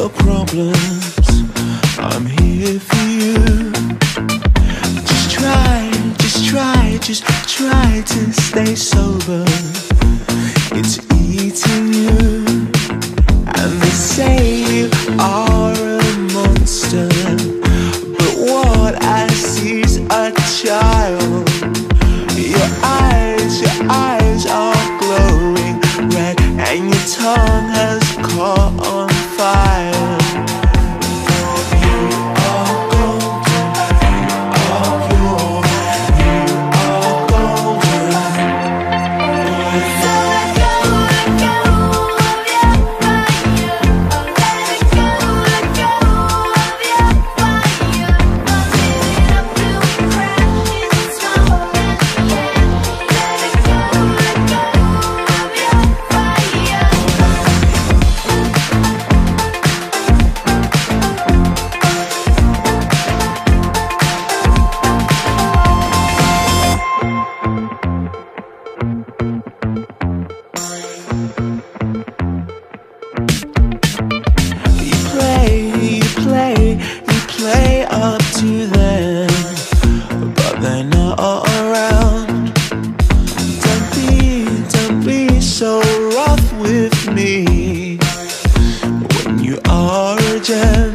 your problems. I'm here for you. Just try, just try, just try to stay sober. It's eating you. And they say you are a monster. But what I a child. Your eyes, your eyes are glowing red. And your tongue play up to them, but they're not around. Don't be, don't be so rough with me when you are a gem,